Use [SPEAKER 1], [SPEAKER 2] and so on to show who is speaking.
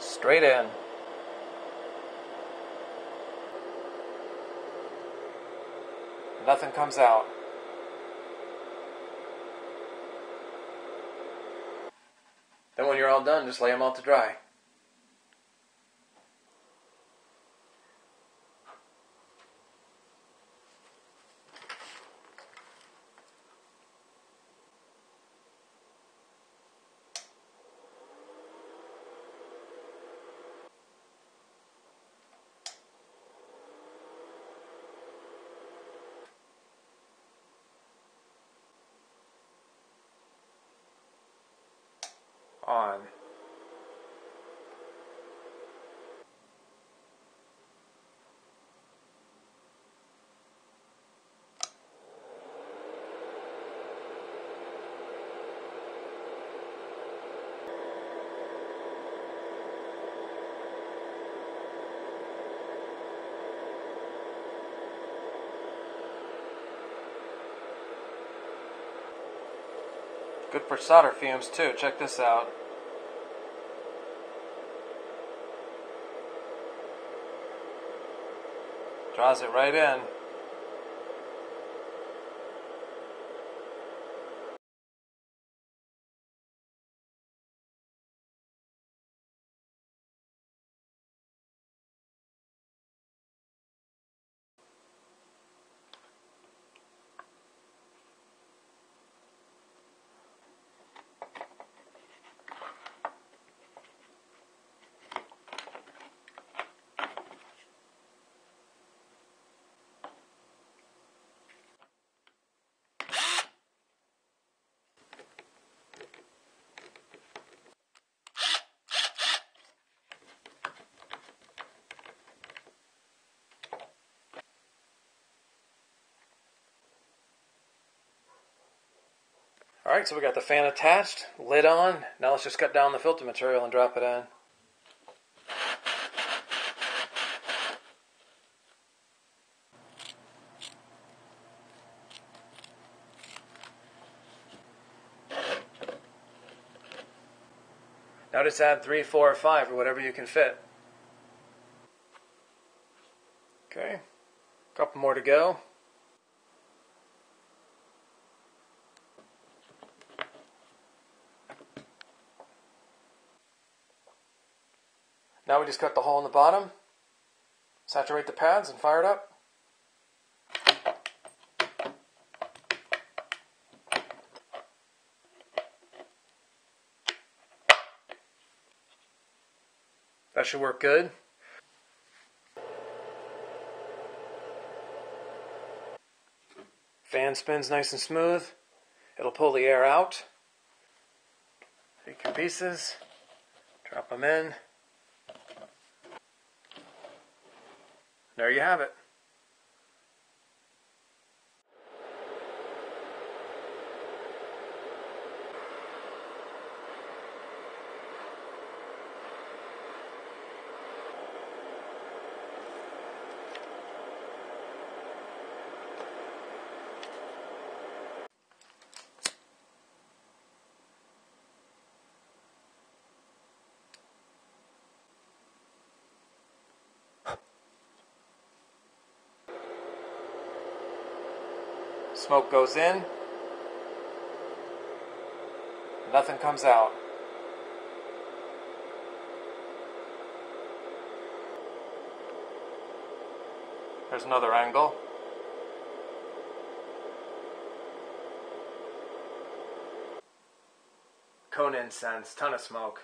[SPEAKER 1] Straight in. Nothing comes out. Then when you're all done, just lay them out to dry. On. Good for solder fumes too. Check this out. Draws it right in. All right, so we got the fan attached, lid on. Now let's just cut down the filter material and drop it in. Now just add three, four, or five, or whatever you can fit. Okay, a couple more to go. Now we just cut the hole in the bottom, saturate the pads, and fire it up. That should work good. Fan spins nice and smooth. It'll pull the air out. Take your pieces, drop them in. There you have it. Smoke goes in, nothing comes out. There's another angle. Conan incense, ton of smoke.